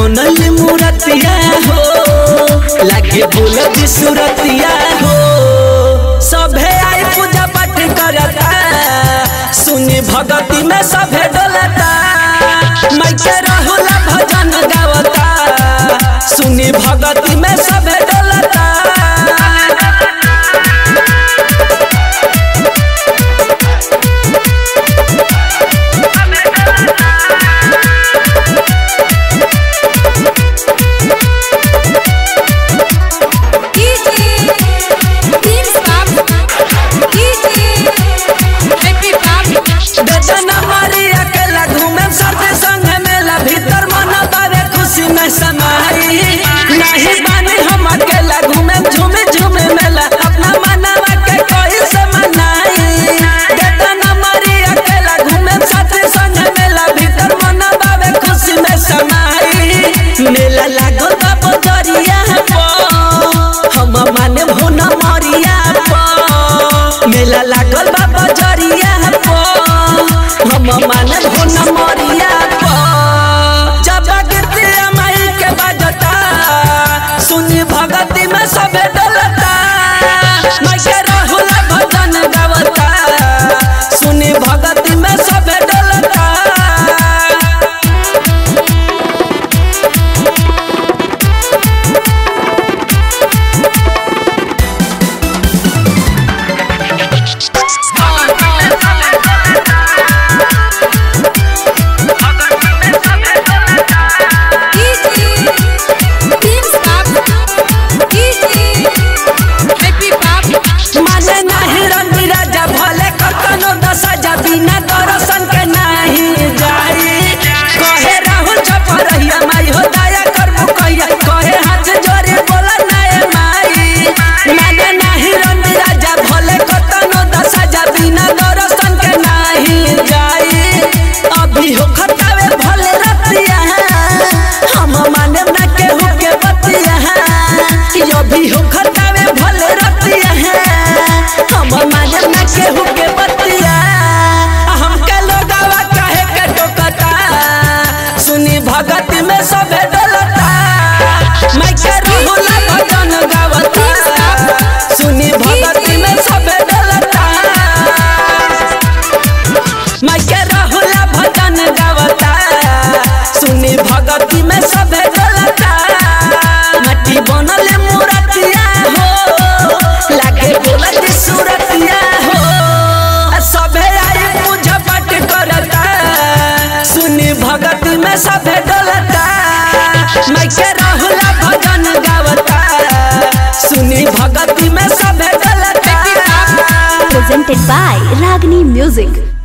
बनल मूरतिया हो, लागे बोलत सूरतिया हो। सभे आई पूजा पाठ करता, सुनी भगती में सभे डोलता। मैं रहुला भजन गावता, सुनी भगती में मेला। लागल बा बजरिया पो। हम माने भोना मरिया भगत में सबे डलता। मैं के रहुला भजन गावता। सुनी भगत में सबे डलता। मैं के रहुला भजन गावता। सुनी भगती में सबे डलता। मट्टी बनल मूरतिया हो। लागे बोलत सूरतिया में सभे डलता। मैं के राहुल भजन गावता। सुनी भगती में सभे डलता। Presented by Ragini Music.